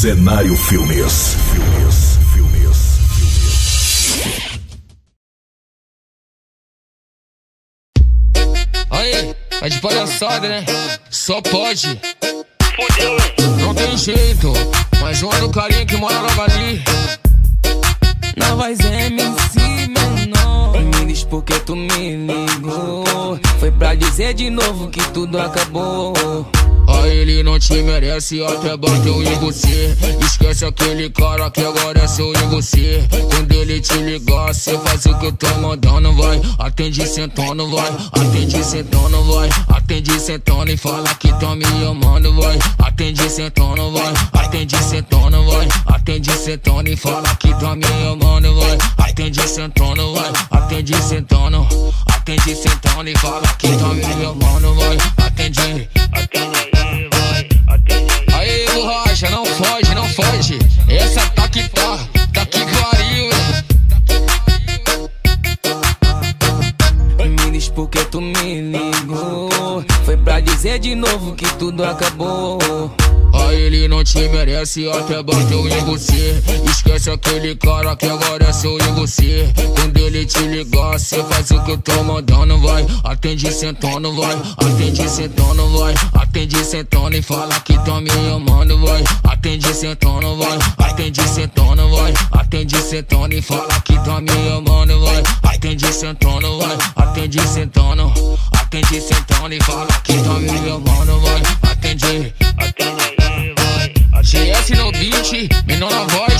Cenário Filmes. Filmes, filmes, filmes. Aí, é de palhaçada, né? Só pode. Não tem jeito, mas um do carinha que mora logo ali. Na voz MC menor Me diz por que tu me ligou Foi pra dizer de novo que tudo acabou Aí ele não te merece, até bateu em você. Esquece aquele cara que agora é seu em você. Quando ele te ligar, cê faz o que eu tô mandando, vai. Atende sentando, vai. Atende sentando, vai. Atende sentando e fala que tá me amando, vai. Atende sentando, vai. Atende sentando, vai. Atende sentando e fala que tá me amando, vai. Atende sentando, vai. Atende sentando. Atende sentando e fala que tá me amando, Me diz por que tu me ligou Foi pra dizer de novo que tudo acabou Aí ele não te merece, até bateu em você. Esquece aquele cara que agora é seu em você. Quando ele te ligar, cê faz o que eu tô mandando, vai. Atende sentando, vai. Atende sentando, vai. Atende sentando e fala que tá me amando, vai. Atende sentando, vai. Atende sentando, vai. Atende sentando e fala que tá me amando, vai. Atende sentando, vai. Atende sentando. Atende sentando e fala que tá me amando, vai. Atende, atende vai. GS no beat, menor na voz.